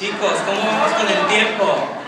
Chicos, ¿cómo vamos con el tiempo?